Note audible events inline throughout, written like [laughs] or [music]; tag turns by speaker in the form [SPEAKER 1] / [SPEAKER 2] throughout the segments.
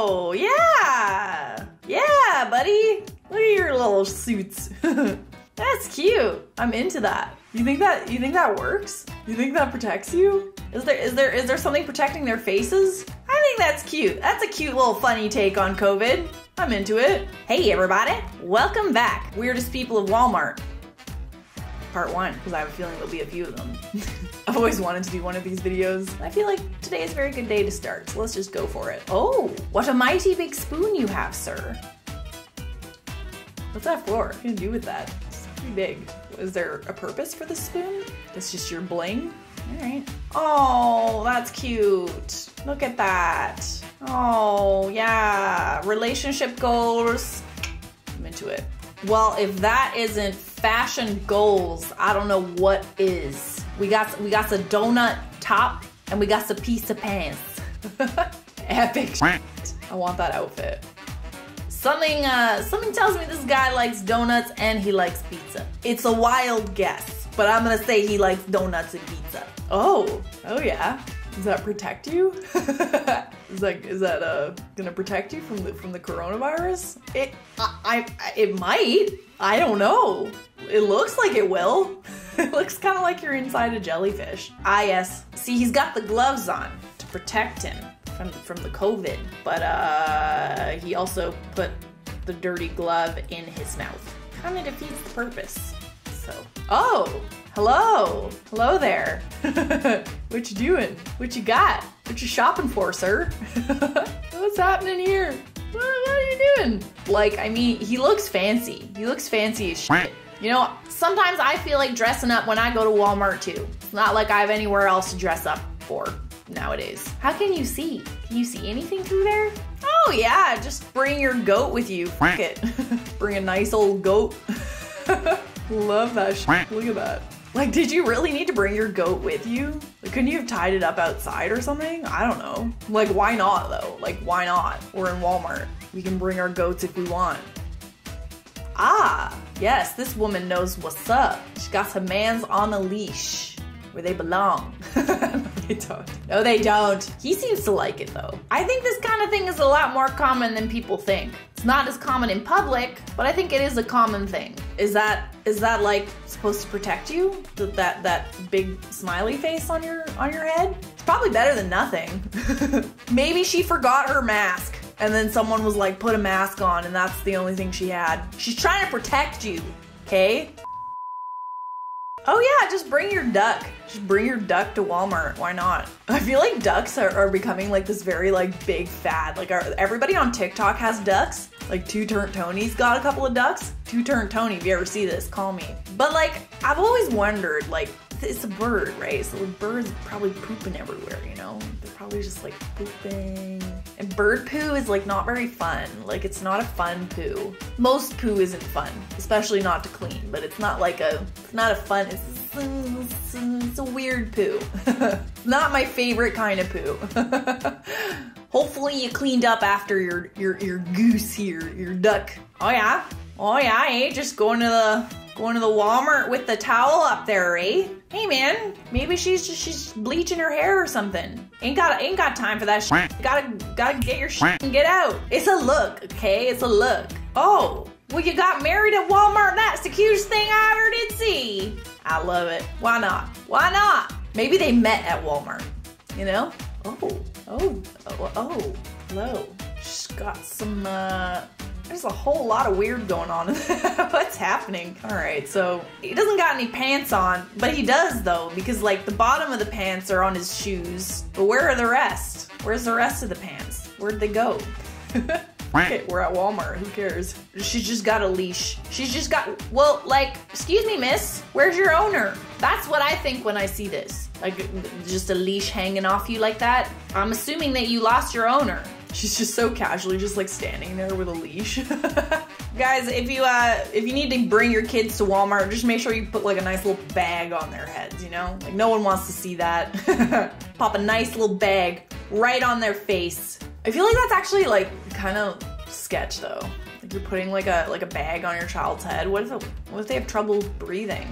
[SPEAKER 1] Oh, yeah. Yeah, buddy. Look at your little suits. [laughs] That's cute. I'm into that. You think that you think that works? You think that protects you? Is there is there is there something protecting their faces? I think that's cute. That's a cute little funny take on COVID. I'm into it. Hey everybody, welcome back. Weirdest people of Walmart. Part one, because I have a feeling there'll be a few of them. [laughs] I've always wanted to do one of these videos. I feel like today is a very good day to start, so let's just go for it. Oh, what a mighty big spoon you have, sir. What's that for? What can you do with that? It's pretty big. Is there a purpose for the spoon? That's just your bling? Alright. Oh, that's cute. Look at that. Oh, yeah. Relationship goals. I'm into it. Well, if that isn't fashion goals, I don't know what is. We got we got the donut top and we got the piece of pants. [laughs] Epic. I want that outfit. Something uh something tells me this guy likes donuts and he likes pizza. It's a wild guess, but I'm gonna say he likes donuts and pizza. Oh, oh yeah. Does that protect you? [laughs] is that is that uh gonna protect you from the from the coronavirus? It I, I it might. I don't know. It looks like it will. [laughs] it looks kind of like you're inside a jellyfish. Ah yes. See, he's got the gloves on to protect him from from the COVID, but uh he also put the dirty glove in his mouth. Kind of defeats the purpose. So, oh, hello, hello there. [laughs] what you doing? What you got? What you shopping for, sir? [laughs] What's happening here? What, what are you doing? Like, I mean, he looks fancy. He looks fancy as shit. You know, sometimes I feel like dressing up when I go to Walmart too. Not like I have anywhere else to dress up for nowadays. How can you see? Can you see anything through there? Oh yeah, just bring your goat with you. Fuck it. [laughs] bring a nice old goat. Love that shit. Look at that. Like, did you really need to bring your goat with you? Like, couldn't you have tied it up outside or something? I don't know. Like, why not though? Like, why not? We're in Walmart. We can bring our goats if we want. Ah, yes, this woman knows what's up. She got her mans on a leash where they belong. [laughs] no, they don't. No, they don't. He seems to like it though. I think this kind of thing is a lot more common than people think. It's not as common in public, but I think it is a common thing. Is that is that like supposed to protect you? That that, that big smiley face on your on your head? It's probably better than nothing. [laughs] Maybe she forgot her mask and then someone was like, put a mask on, and that's the only thing she had. She's trying to protect you, okay? Oh yeah, just bring your duck. Just bring your duck to Walmart. Why not? [laughs] I feel like ducks are, are becoming like this very like big fad. Like everybody on TikTok has ducks. Like Too Turnt Tony's got a couple of ducks. Too Turnt Tony, if you ever see this, call me. But like, I've always wondered, like, it's a bird, right? So the bird's probably pooping everywhere, you know? They're probably just like pooping. And bird poo is like not very fun. Like it's not a fun poo. Most poo isn't fun, especially not to clean, but it's not like a, it's not a fun, it's, it's, it's a weird poo. [laughs] not my favorite kind of poo. [laughs] Hopefully you cleaned up after your, your, your goose here, your duck. Oh yeah? Oh yeah, eh? Just going to the Going to the Walmart with the towel up there, eh? Hey man, maybe she's just she's bleaching her hair or something. Ain't got ain't got time for that shit. Gotta gotta get your shit and get out. It's a look, okay? It's a look. Oh, well you got married at Walmart. That's the cutest thing I ever did see. I love it. Why not? Why not? Maybe they met at Walmart. You know? Oh, oh, oh, oh. Hello. She's got some uh there's a whole lot of weird going on. [laughs] What's happening? All right, so he doesn't got any pants on, but he does though, because like the bottom of the pants are on his shoes. But where are the rest? Where's the rest of the pants? Where'd they go? [laughs] okay, we're at Walmart. Who cares? She's just got a leash. She's just got, well, like, excuse me, miss, where's your owner? That's what I think when I see this. Like, just a leash hanging off you like that. I'm assuming that you lost your owner. She's just so casually just like standing there with a leash. [laughs] Guys, if you uh if you need to bring your kids to Walmart, just make sure you put like a nice little bag on their heads, you know? Like no one wants to see that. [laughs] Pop a nice little bag right on their face. I feel like that's actually like kind of sketch though. Like you're putting like a like a bag on your child's head. What if it, what if they have trouble breathing?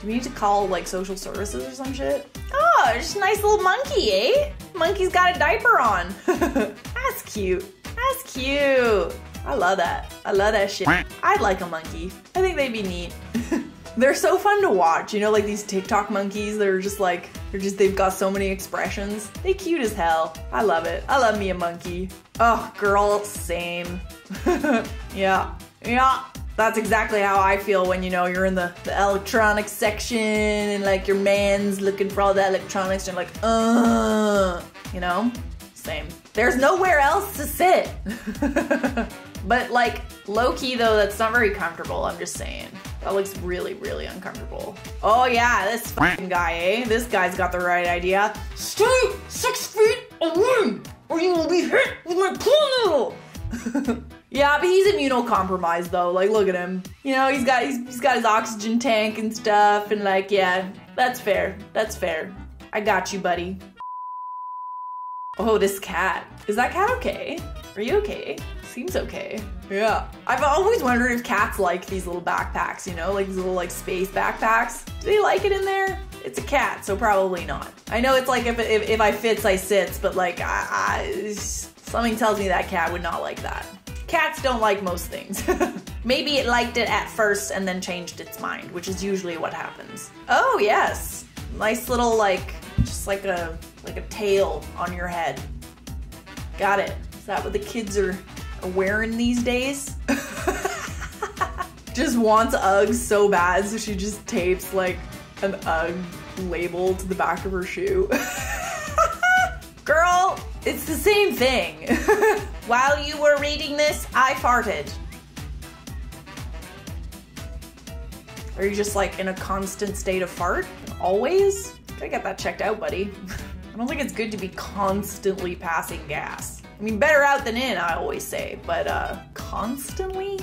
[SPEAKER 1] Do we need to call like social services or some shit? Oh, just a nice little monkey, eh? Monkey's got a diaper on. [laughs] That's cute. That's cute. I love that. I love that shit. I'd like a monkey. I think they'd be neat. [laughs] they're so fun to watch. You know, like these TikTok monkeys. They're just like, they're just, they've got so many expressions. They cute as hell. I love it. I love me a monkey. Oh, girl, same. [laughs] yeah. Yeah. That's exactly how I feel when you know you're in the, the electronics section and like your man's looking for all the electronics and like, uh, you know? Same. There's nowhere else to sit. [laughs] but like low key though, that's not very comfortable. I'm just saying. That looks really, really uncomfortable. Oh yeah, this fucking guy, eh? This guy's got the right idea. Stay six feet away or you will be hit with my pool noodle. [laughs] yeah, but he's immunocompromised though. Like, look at him. You know, he's got he's, he's got his oxygen tank and stuff, and like, yeah, that's fair. That's fair. I got you, buddy. Oh, this cat. Is that cat okay? Are you okay? Seems okay. Yeah. I've always wondered if cats like these little backpacks, you know, like these little like space backpacks. Do they like it in there? It's a cat, so probably not. I know it's like if, if, if I fits, I sits, but like, I, I, something tells me that cat would not like that. Cats don't like most things. [laughs] Maybe it liked it at first and then changed its mind, which is usually what happens. Oh, yes. Nice little like, just like a like a tail on your head. Got it. Is that what the kids are, are wearing these days? [laughs] just wants Uggs so bad, so she just tapes like an Ugg label to the back of her shoe. [laughs] Girl, it's the same thing. [laughs] While you were reading this, I farted. Are you just like in a constant state of fart? Always? Gotta get that checked out, buddy. [laughs] I don't think it's good to be constantly passing gas. I mean, better out than in, I always say, but uh, constantly?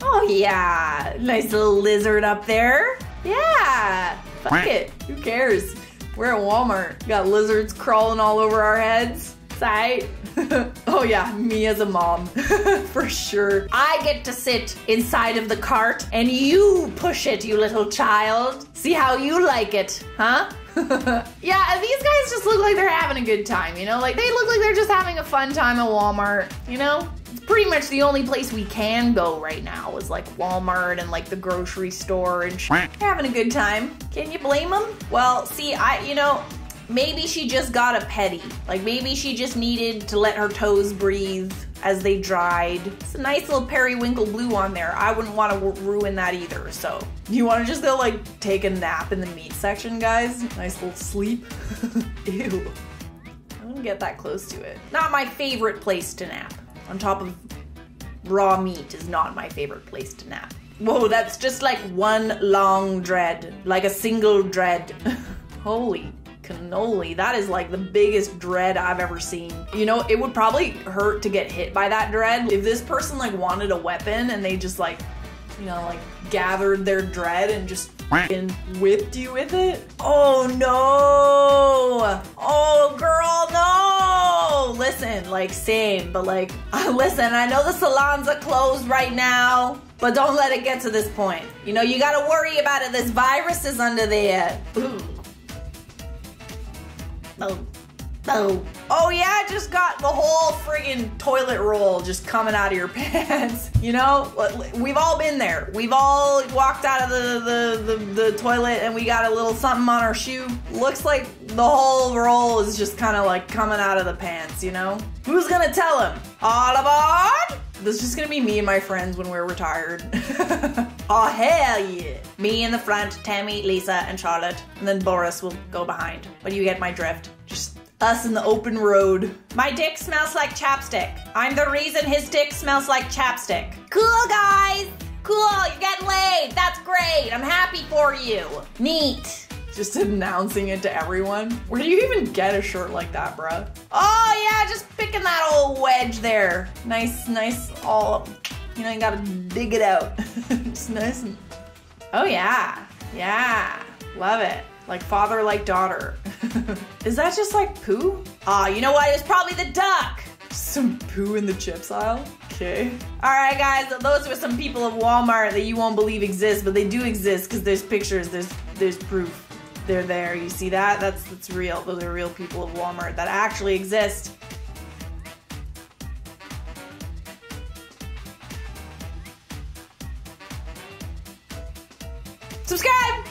[SPEAKER 1] Oh yeah, nice little lizard up there. Yeah, fuck it, who cares? We're at Walmart, got lizards crawling all over our heads. Sight. [laughs] oh yeah, me as a mom, [laughs] for sure. I get to sit inside of the cart and you push it, you little child. See how you like it, huh? [laughs] yeah, these guys just look like they're having a good time, you know? Like, they look like they're just having a fun time at Walmart, you know? It's pretty much the only place we can go right now is like Walmart and like the grocery store and sh- having a good time. Can you blame them? Well, see, I, you know, maybe she just got a petty. Like, maybe she just needed to let her toes breathe as they dried. It's a nice little periwinkle blue on there. I wouldn't want to ruin that either. So, you want to just go like take a nap in the meat section, guys? Nice little sleep. [laughs] Ew. I wouldn't get that close to it. Not my favorite place to nap. On top of raw meat is not my favorite place to nap. Whoa, that's just like one long dread, like a single dread. [laughs] Holy cannoli. That is like the biggest dread I've ever seen. You know, it would probably hurt to get hit by that dread. If this person like wanted a weapon and they just like, you know, like gathered their dread and just and whipped you with it. Oh no! Oh girl, no! Listen, like same, but like, [laughs] listen, I know the salons are closed right now, but don't let it get to this point. You know, you gotta worry about it. This virus is under there. Ooh. Oh. Oh. Oh yeah, just got the whole friggin' toilet roll just coming out of your [laughs] pants. You know, we've all been there. We've all walked out of the, the, the, the toilet and we got a little something on our shoe. Looks like the whole roll is just kind of like coming out of the pants, you know? Who's gonna tell him? All aboard! This is just gonna be me and my friends when we're retired. [laughs] oh, hell yeah. Me in the front, Tammy, Lisa, and Charlotte. And then Boris will go behind. But you get my drift. Just us in the open road. My dick smells like chapstick. I'm the reason his dick smells like chapstick. Cool, guys. Cool, you're getting laid. That's great. I'm happy for you. Neat. Just announcing it to everyone. Where do you even get a shirt like that, bruh? Oh yeah, just picking that old wedge there. Nice, nice, all, you know, you gotta dig it out. [laughs] it's nice and, oh yeah, yeah, love it. Like father, like daughter. [laughs] Is that just like poo? Ah, uh, you know what? It's probably the duck. Some poo in the chips aisle. Okay. All right, guys. Those are some people of Walmart that you won't believe exist, but they do exist because there's pictures. There's there's proof they're there. You see that? That's that's real. Those are real people of Walmart that actually exist. Subscribe!